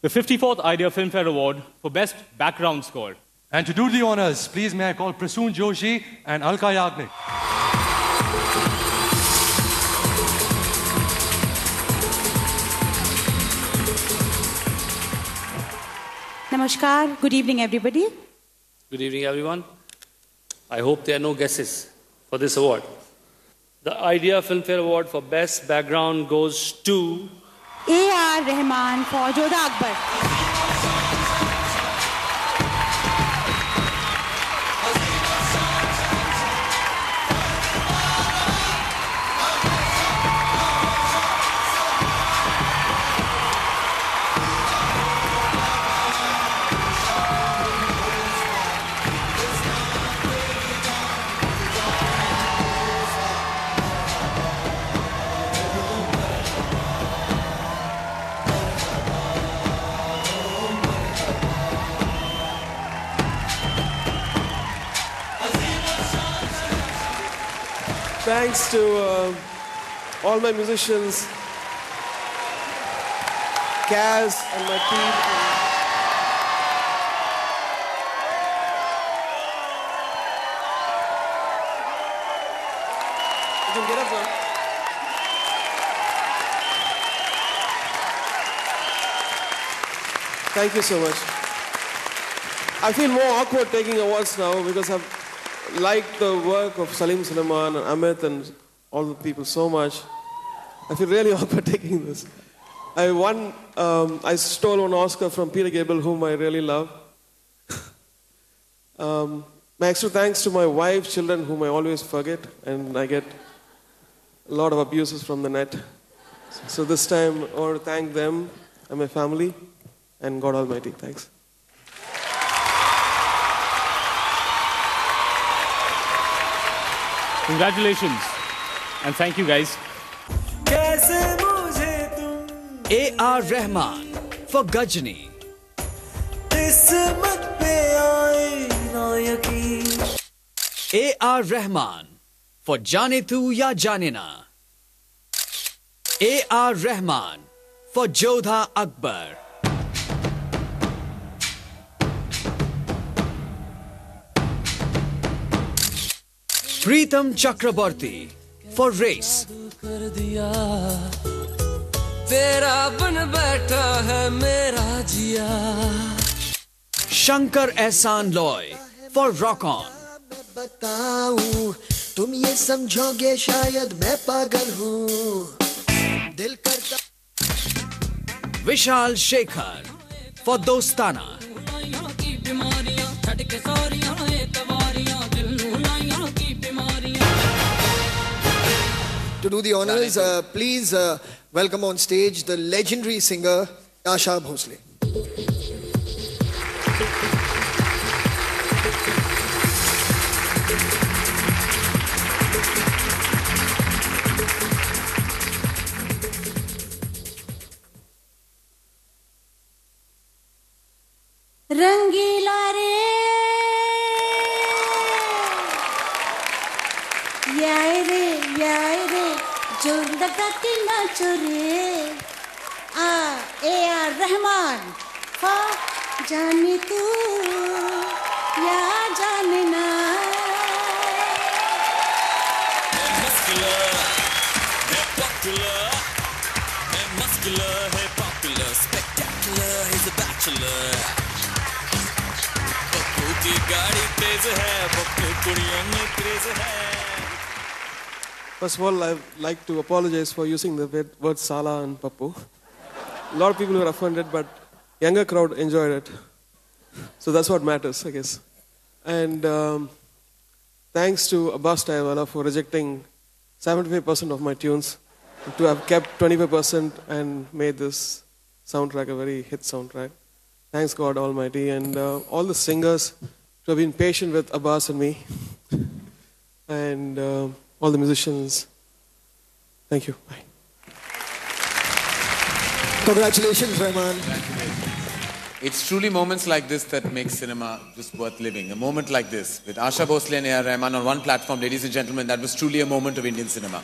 the 54th Idea Filmfare Award for Best Background Score. And to do the honors, please may I call Prasoon Joshi and Alka Yagnik. Namaskar. Good evening, everybody. Good evening, everyone. I hope there are no guesses for this award. The Idea Filmfare Award for Best Background goes to A.R. Rahman for Jodha Akbar. Thanks to uh, all my musicians, Kaz and my team. You can get up. Thank you so much. I feel more awkward taking awards now because I've liked the work of Salim Suleiman and Amit and all the people so much. I feel really awkward taking this. I won, um, I stole an Oscar from Peter Gabriel, whom I really love. um, my extra thanks to my wife, children, whom I always forget, and I get a lot of abuses from the net. So this time, I want to thank them and my family and God Almighty. Thanks. Congratulations. And thank you, guys. A.R. Rahman for Gajni. A.R. Rahman for Jane Tu Ya Jane Na. A.R. Rahman for Jodha Akbar. Pritam Chakraborty for Race कर दिया तेरा बन बैठा है मेरा जिया। शंकर एहसान Loy for rock on बताऊ तुम ये समझोगे शायद मैं पागल हूँ। दिल करता Vishal Shekhar for Dostana. To do the honors, uh, please uh, welcome on stage the legendary singer Asha Bhosle. रंगीला याय रे याय रे जोंद गति नाचो रे आ ए आर रहमान फा जाने तू या जाने ना गाड़ी तेज है पप्पू कुड़ियों में क्रेज है First of all, I'd like to apologize for using the word- word Sala and Pappu. A lot of people were offended, but younger crowd enjoyed it. So that's what matters, I guess. And um, thanks to Abbas Tyrewala for rejecting 75% of my tunes, to have kept 25% and made this soundtrack a very hit soundtrack. Thanks God Almighty and uh, all the singers who have been patient with Abbas and me, and uh, all the musicians. Thank you. Bye. Congratulations, Rahman. It's truly moments like this that make cinema just worth living. A moment like this with Asha Bhosle and A.R. Rahman on one platform, ladies and gentlemen, that was truly a moment of Indian cinema.